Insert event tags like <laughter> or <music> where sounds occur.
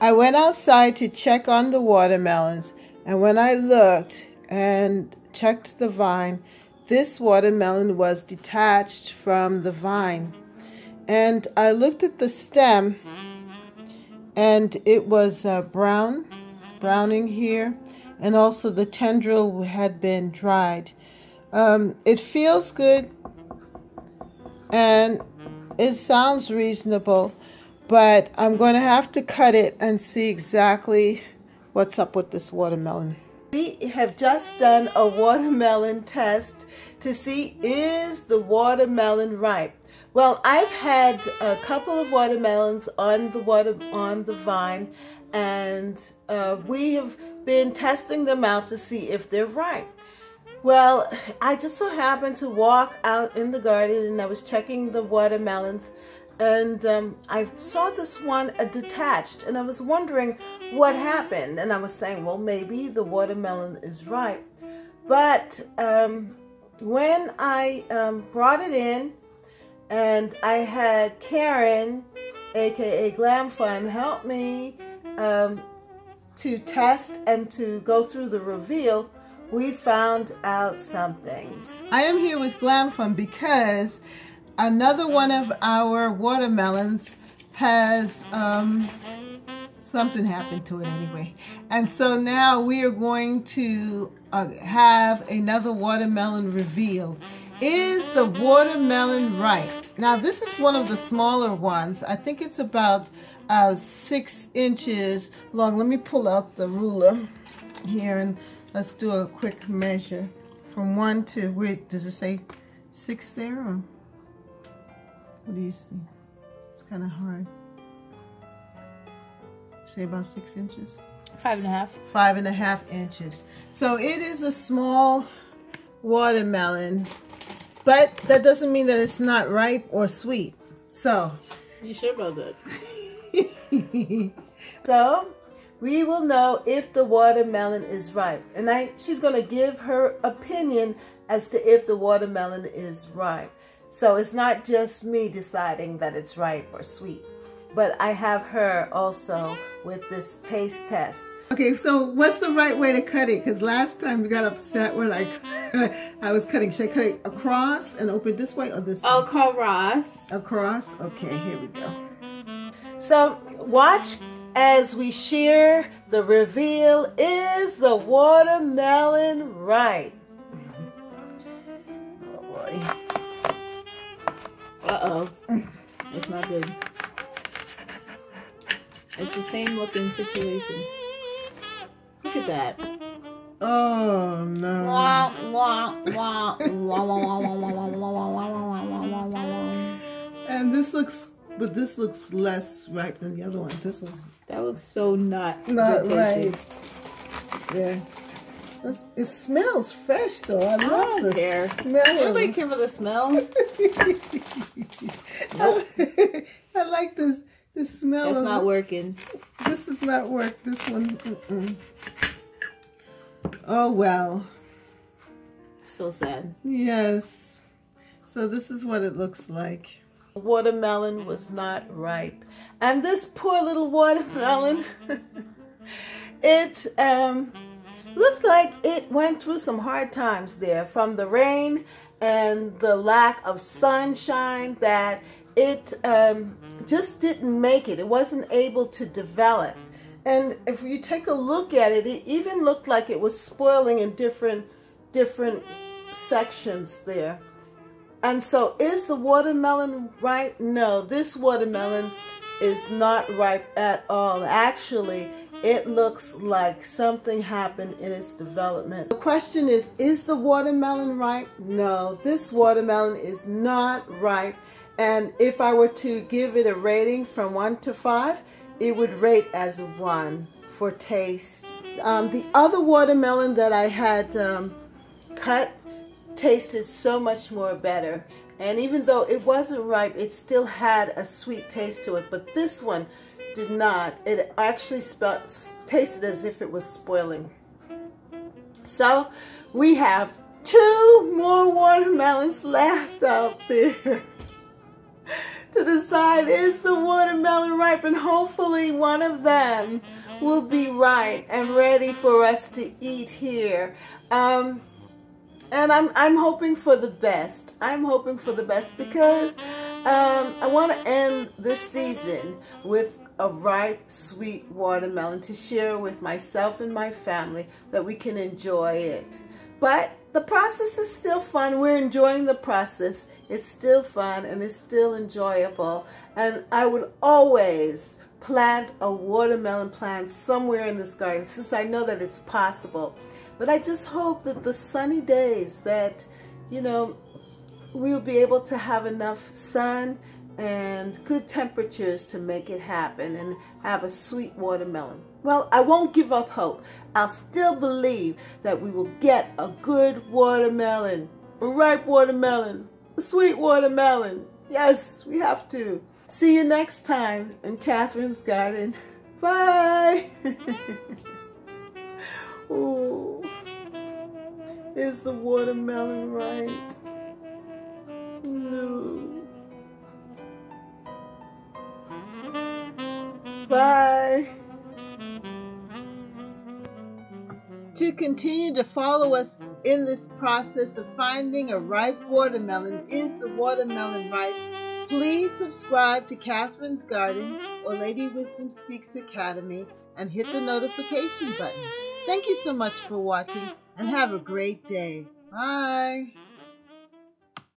I went outside to check on the watermelons, and when I looked and checked the vine, this watermelon was detached from the vine. And I looked at the stem, and it was uh, brown, browning here, and also the tendril had been dried. Um, it feels good, and it sounds reasonable but I'm going to have to cut it and see exactly what's up with this watermelon. We have just done a watermelon test to see is the watermelon ripe. Well, I've had a couple of watermelons on the water on the vine, and uh, we have been testing them out to see if they're ripe. Well, I just so happened to walk out in the garden and I was checking the watermelons and um, I saw this one uh, detached and I was wondering what happened and I was saying well maybe the watermelon is ripe but um, when I um, brought it in and I had Karen aka Glamfun help me um, to test and to go through the reveal we found out something. I am here with Glamfun because another one of our watermelons has um, something happened to it anyway. And so now we are going to uh, have another watermelon reveal. Is the watermelon ripe? Now this is one of the smaller ones. I think it's about uh, six inches long. Let me pull out the ruler here and let's do a quick measure. From one to, wait, does it say six there? Or? What do you see? It's kind of hard. Say about six inches? Five and a half. Five and a half inches. So it is a small watermelon, but that doesn't mean that it's not ripe or sweet. So. You sure about that? <laughs> so we will know if the watermelon is ripe. And I, she's going to give her opinion as to if the watermelon is ripe. So it's not just me deciding that it's ripe or sweet, but I have her also with this taste test. Okay, so what's the right way to cut it? Because last time we got upset when I <laughs> I was cutting. Should I cut it across and open this way or this way? Across. Across? Okay, here we go. So watch as we shear. the reveal. Is the watermelon ripe? Uh-oh. It's not good. It's the same looking situation. Look at that. Oh no. and this looks but this looks less ripe than the other one. This was that looks so not not right. There. It smells fresh though. I, I love the care. smell. Nobody care for the smell. <laughs> nope. I like this the smell. It's not it. working. This is not work. This one. Mm -mm. Oh well. So sad. Yes. So this is what it looks like. Watermelon was not ripe, and this poor little watermelon. <laughs> it um looks like it went through some hard times there from the rain and the lack of sunshine that it um, just didn't make it. It wasn't able to develop. And if you take a look at it, it even looked like it was spoiling in different different sections there. And so is the watermelon ripe? No, this watermelon is not ripe at all. Actually, it looks like something happened in its development. The question is, is the watermelon ripe? No, this watermelon is not ripe. And if I were to give it a rating from one to five, it would rate as one for taste. Um, the other watermelon that I had um, cut tasted so much more better. And even though it wasn't ripe, it still had a sweet taste to it. But this one, did not. It actually tasted as if it was spoiling. So we have two more watermelons left out there <laughs> to decide is the watermelon ripe and hopefully one of them will be ripe and ready for us to eat here. Um, and I'm, I'm hoping for the best. I'm hoping for the best because um, I want to end this season with a ripe, sweet watermelon to share with myself and my family that we can enjoy it. But the process is still fun. We're enjoying the process. It's still fun and it's still enjoyable. And I would always plant a watermelon plant somewhere in this garden since I know that it's possible. But I just hope that the sunny days that, you know, we'll be able to have enough sun and good temperatures to make it happen and have a sweet watermelon. Well, I won't give up hope. I'll still believe that we will get a good watermelon, a ripe watermelon, a sweet watermelon. Yes, we have to. See you next time in Catherine's Garden. <laughs> Bye. <laughs> Ooh, is the watermelon ripe? Bye. To continue to follow us in this process of finding a ripe watermelon, is the watermelon ripe? Please subscribe to Catherine's Garden or Lady Wisdom Speaks Academy and hit the notification button. Thank you so much for watching and have a great day. Bye.